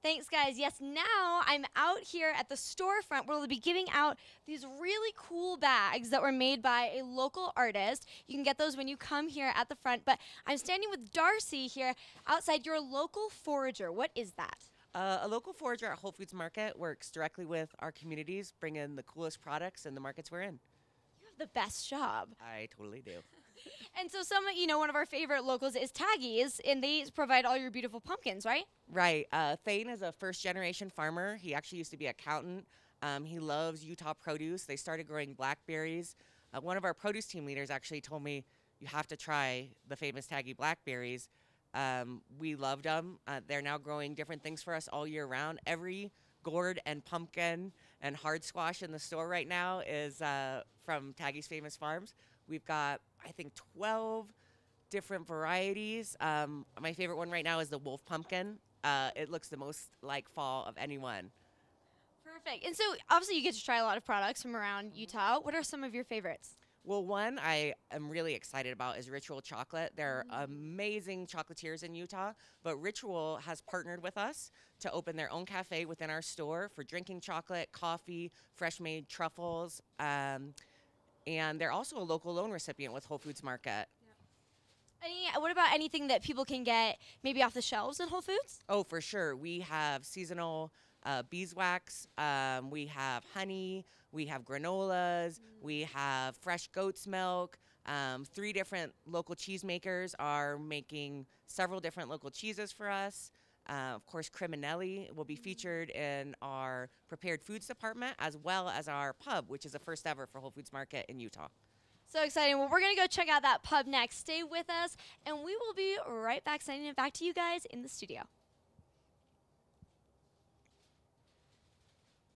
Thanks, guys. Yes, now I'm out here at the storefront where we'll be giving out these really cool bags that were made by a local artist. You can get those when you come here at the front. But I'm standing with Darcy here outside your local forager. What is that? Uh, a local forager at Whole Foods Market works directly with our communities, bringing the coolest products in the markets we're in. The best job. I totally do. And so some, you know, one of our favorite locals is Tagge's, and they provide all your beautiful pumpkins, right? Right. Uh, Thane is a first generation farmer. He actually used to be accountant. Um, he loves Utah produce. They started growing blackberries. Uh, one of our produce team leaders actually told me, you have to try the famous Tagge blackberries. Um, we loved them. Uh, they're now growing different things for us all year round. Every gourd and pumpkin and hard squash in the store right now is uh, from Tagge's Famous Farms. We've got, I think, 12 different varieties. Um, my favorite one right now is the wolf pumpkin. Uh, it looks the most like fall of anyone. Perfect. And so obviously you get to try a lot of products from around Utah. What are some of your favorites? Well, one I am really excited about is Ritual Chocolate. They're amazing chocolatiers in Utah, but Ritual has partnered with us to open their own cafe within our store for drinking chocolate, coffee, fresh made truffles. Um, and they're also a local loan recipient with Whole Foods Market. Any, what about anything that people can get maybe off the shelves in Whole Foods? Oh, for sure. We have seasonal uh, beeswax. Um, we have honey. We have granolas. We have fresh goat's milk. Um, three different local cheesemakers are making several different local cheeses for us. Uh, of course, Creminelli will be featured in our prepared foods department as well as our pub, which is the first ever for Whole Foods Market in Utah. So exciting. Well, we're going to go check out that pub next. Stay with us, and we will be right back sending it back to you guys in the studio.